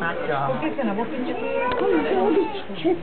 Mertcan. Geçsene bakınca. Çek